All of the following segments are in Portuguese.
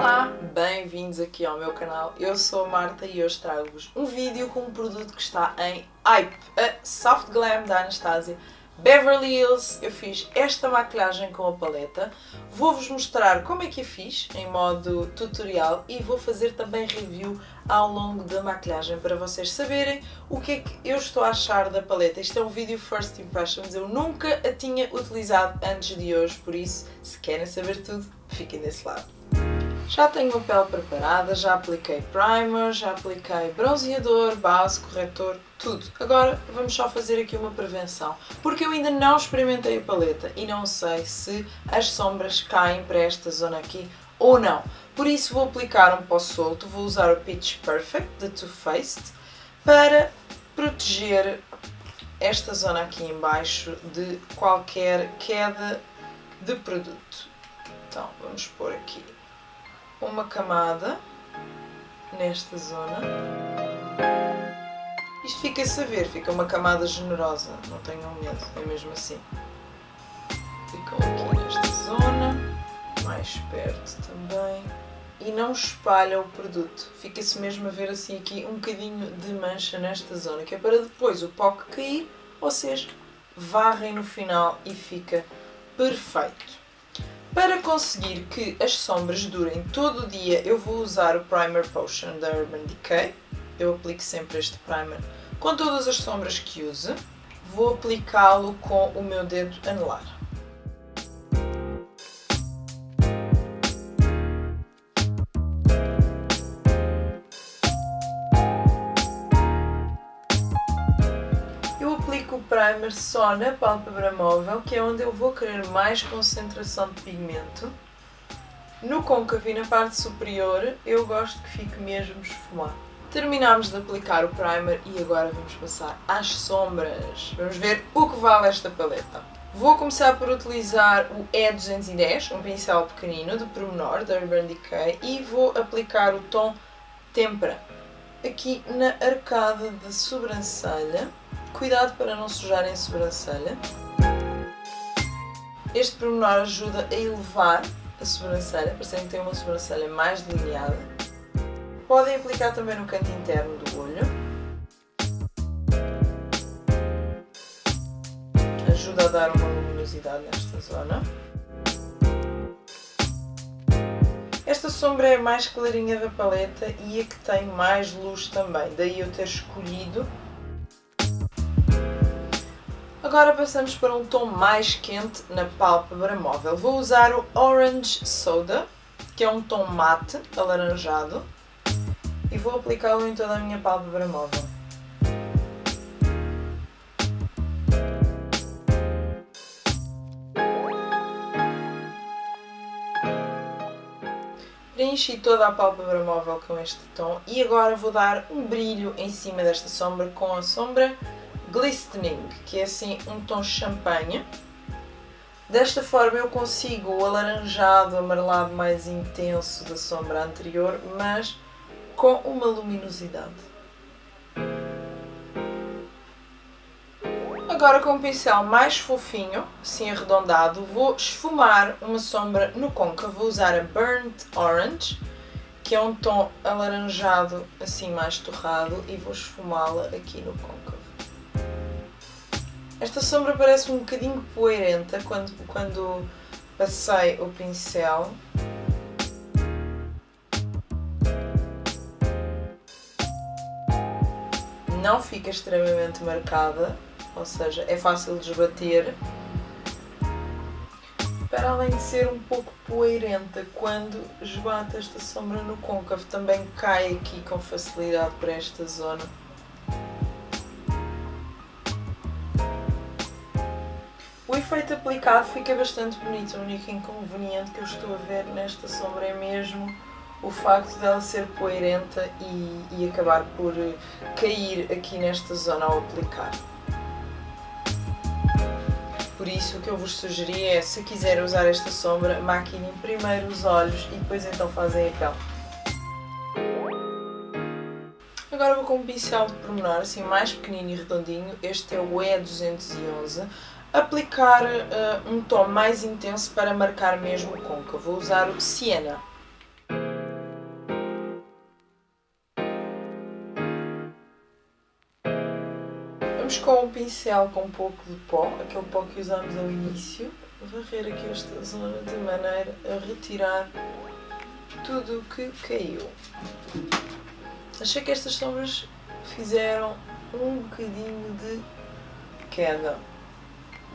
Olá, bem-vindos aqui ao meu canal. Eu sou a Marta e hoje trago-vos um vídeo com um produto que está em hype, a Soft Glam da Anastasia Beverly Hills. Eu fiz esta maquilhagem com a paleta. Vou-vos mostrar como é que a fiz em modo tutorial e vou fazer também review ao longo da maquilhagem para vocês saberem o que é que eu estou a achar da paleta. Isto é um vídeo First Impressions, eu nunca a tinha utilizado antes de hoje, por isso, se querem saber tudo, fiquem desse lado. Já tenho a pele preparada, já apliquei primer, já apliquei bronzeador, base, corretor, tudo. Agora vamos só fazer aqui uma prevenção, porque eu ainda não experimentei a paleta e não sei se as sombras caem para esta zona aqui ou não. Por isso vou aplicar um pó solto, vou usar o Pitch Perfect da Too Faced para proteger esta zona aqui em baixo de qualquer queda de produto. Então vamos pôr aqui uma camada nesta zona. Isto fica-se a ver, fica uma camada generosa, não tenham medo, é mesmo assim. Ficam aqui nesta zona, mais perto também. E não espalha o produto, fica-se mesmo a ver assim aqui um bocadinho de mancha nesta zona, que é para depois o pó cair, ou seja, varrem no final e fica perfeito. Para conseguir que as sombras durem todo o dia, eu vou usar o Primer Potion da Urban Decay. Eu aplico sempre este primer com todas as sombras que use. Vou aplicá-lo com o meu dedo anelar. Primer só na pálpebra móvel, que é onde eu vou querer mais concentração de pigmento. No côncavo e na parte superior, eu gosto que fique mesmo esfumado. Terminámos de aplicar o primer e agora vamos passar às sombras. Vamos ver o que vale esta paleta. Vou começar por utilizar o E210, um pincel pequenino de pormenor da Urban Decay e vou aplicar o tom Tempera aqui na arcada da sobrancelha Cuidado para não sujarem a sobrancelha. Este pormenor ajuda a elevar a sobrancelha, parecendo que tem uma sobrancelha mais delineada. Podem aplicar também no canto interno do olho. Ajuda a dar uma luminosidade nesta zona. Esta sombra é a mais clarinha da paleta e a que tem mais luz também, daí eu ter escolhido Agora passamos para um tom mais quente na pálpebra móvel. Vou usar o Orange Soda, que é um tom mate, alaranjado, e vou aplicá-lo em toda a minha pálpebra móvel. Preenchi toda a pálpebra móvel com este tom e agora vou dar um brilho em cima desta sombra com a sombra Glistening, que é assim um tom champanhe. Desta forma eu consigo o alaranjado, amarelado mais intenso da sombra anterior, mas com uma luminosidade. Agora com um pincel mais fofinho, assim arredondado, vou esfumar uma sombra no côncavo. Vou usar a Burnt Orange, que é um tom alaranjado assim mais torrado, e vou esfumá-la aqui no côncavo. Esta sombra parece um bocadinho poeirenta quando, quando passei o pincel. Não fica extremamente marcada, ou seja, é fácil de esbater. Para além de ser um pouco poeirenta, quando esbate esta sombra no côncavo, também cai aqui com facilidade para esta zona. O efeito aplicado fica bastante bonito, o único inconveniente que eu estou a ver nesta sombra é mesmo o facto dela ser poeirenta e, e acabar por cair aqui nesta zona ao aplicar. Por isso o que eu vos sugeri é, se quiserem usar esta sombra, maquinem primeiro os olhos e depois então fazem a pele. Agora vou com um pincel de pormenor, assim mais pequenino e redondinho, este é o E211, aplicar uh, um tom mais intenso para marcar mesmo o côncavo. Vou usar o Siena. Vamos com o pincel com um pouco de pó, aquele pó que usámos ao início, varrer aqui esta zona de maneira a retirar tudo o que caiu. Achei que estas sombras fizeram um bocadinho de queda.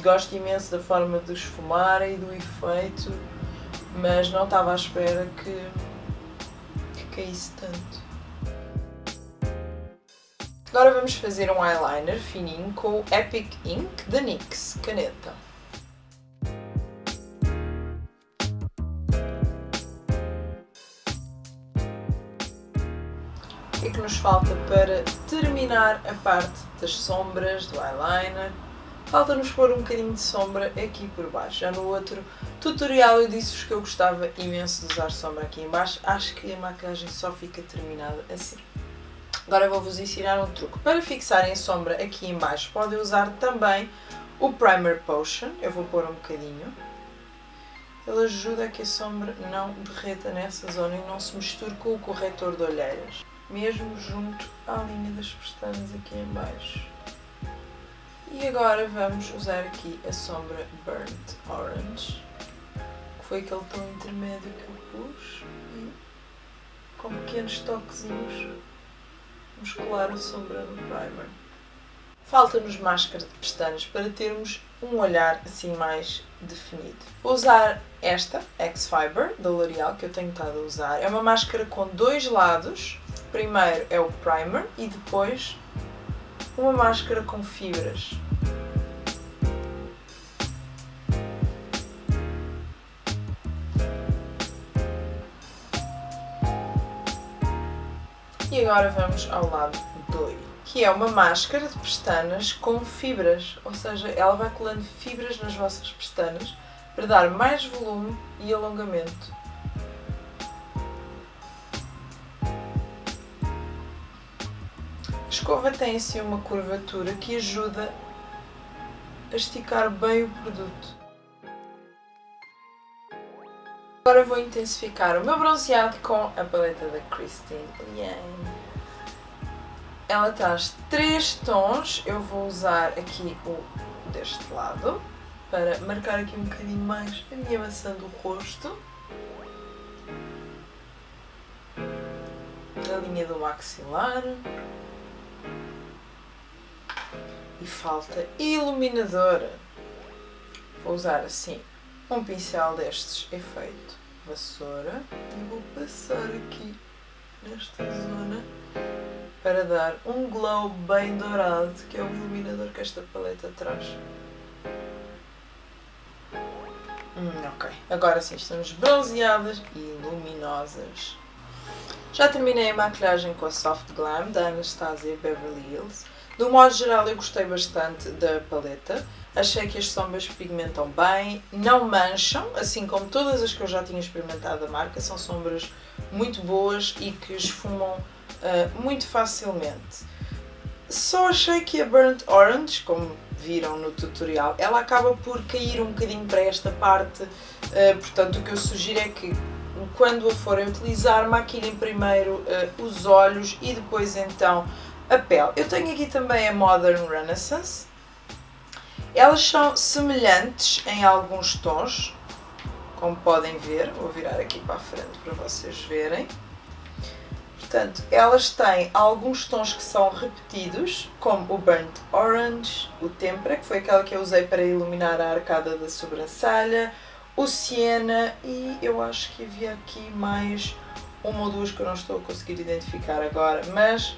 Gosto imenso da forma de esfumar e do efeito, mas não estava à espera que, que caísse tanto. Agora vamos fazer um eyeliner fininho com o Epic Ink da NYX, caneta. O que é que nos falta para terminar a parte das sombras do eyeliner? Falta-nos pôr um bocadinho de sombra aqui por baixo. Já no outro tutorial eu disse-vos que eu gostava imenso de usar sombra aqui em baixo. Acho que a maquilhagem só fica terminada assim. Agora vou-vos ensinar um truque. Para fixarem a sombra aqui em baixo, podem usar também o Primer Potion. Eu vou pôr um bocadinho. Ele ajuda a que a sombra não derreta nessa zona e não se misture com o corretor de olheiras. Mesmo junto à linha das pestanas aqui em baixo. E agora vamos usar aqui a sombra Burnt Orange. Que foi aquele tom intermédio que eu pus. E com pequenos toquezinhos vamos colar a sombra no primer. Falta-nos máscara de pestanas para termos um olhar assim mais definido. Vou usar esta, X-Fiber, da L'Oreal, que eu tenho estado a usar. É uma máscara com dois lados. Primeiro é o primer e depois uma máscara com fibras. E agora vamos ao lado 2, que é uma máscara de pestanas com fibras, ou seja, ela vai colando fibras nas vossas pestanas para dar mais volume e alongamento. Escova tem assim uma curvatura que ajuda a esticar bem o produto. Agora vou intensificar o meu bronzeado com a paleta da Christine Liane. Ela traz três tons, eu vou usar aqui o deste lado para marcar aqui um bocadinho mais a minha maçã do rosto. A linha do maxilar. E falta iluminador. Vou usar assim um pincel destes efeito vassoura e vou passar aqui nesta zona para dar um glow bem dourado que é o iluminador que esta paleta traz. Hum, ok, agora sim estamos bronzeadas e luminosas. Já terminei a maquilhagem com a Soft Glam da Anastasia Beverly Hills. Do modo geral eu gostei bastante da paleta. Achei que as sombras pigmentam bem, não mancham, assim como todas as que eu já tinha experimentado da marca. São sombras muito boas e que esfumam uh, muito facilmente. Só achei que a Burnt Orange, como viram no tutorial, ela acaba por cair um bocadinho para esta parte. Uh, portanto, o que eu sugiro é que quando a forem utilizar, maquilhem primeiro uh, os olhos e depois então a pele. Eu tenho aqui também a Modern Renaissance, elas são semelhantes em alguns tons, como podem ver. Vou virar aqui para a frente para vocês verem. Portanto, elas têm alguns tons que são repetidos, como o Burnt Orange, o Tempera, que foi aquela que eu usei para iluminar a arcada da sobrancelha, o Siena e eu acho que havia aqui mais uma ou duas que eu não estou a conseguir identificar agora, mas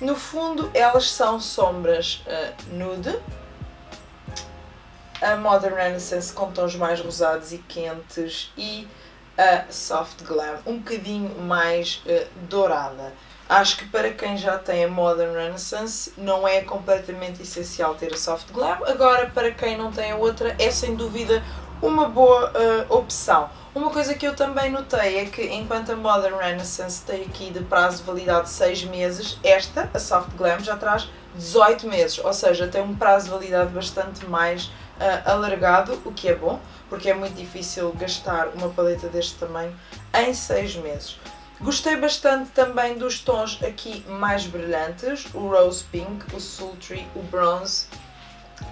no fundo elas são sombras uh, nude, a Modern Renaissance com tons mais rosados e quentes e a Soft Glam um bocadinho mais uh, dourada. Acho que para quem já tem a Modern Renaissance não é completamente essencial ter a Soft Glam. Agora, para quem não tem a outra, é sem dúvida uma boa uh, opção. Uma coisa que eu também notei é que enquanto a Modern Renaissance tem aqui de prazo de validade 6 meses, esta, a Soft Glam, já traz 18 meses, ou seja, tem um prazo de validade bastante mais uh, alargado, o que é bom, porque é muito difícil gastar uma paleta deste tamanho em 6 meses. Gostei bastante também dos tons aqui mais brilhantes, o Rose Pink, o Sultry, o Bronze.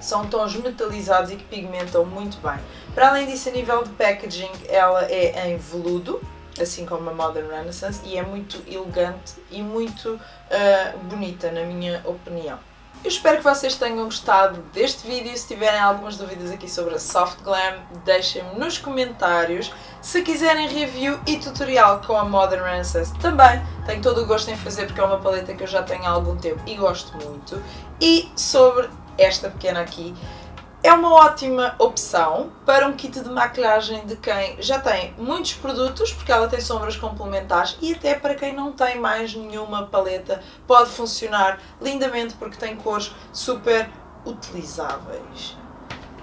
São tons metalizados e que pigmentam muito bem. Para além disso, a nível de packaging, ela é em veludo, assim como a Modern Renaissance, e é muito elegante e muito uh, bonita, na minha opinião. Eu espero que vocês tenham gostado deste vídeo. Se tiverem algumas dúvidas aqui sobre a Soft Glam, deixem-me nos comentários. Se quiserem review e tutorial com a Modern Renaissance, também tenho todo o gosto em fazer porque é uma paleta que eu já tenho há algum tempo e gosto muito. E sobre esta pequena aqui, é uma ótima opção para um kit de maquilhagem de quem já tem muitos produtos, porque ela tem sombras complementares e até para quem não tem mais nenhuma paleta pode funcionar lindamente porque tem cores super utilizáveis.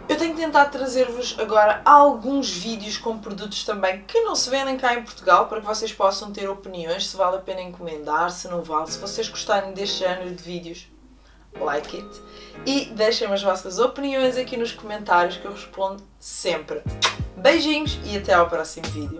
Eu tenho tentado trazer-vos agora alguns vídeos com produtos também que não se vendem cá em Portugal para que vocês possam ter opiniões se vale a pena encomendar, se não vale, se vocês gostarem deste género de vídeos like it e deixem as vossas opiniões aqui nos comentários que eu respondo sempre. Beijinhos e até ao próximo vídeo.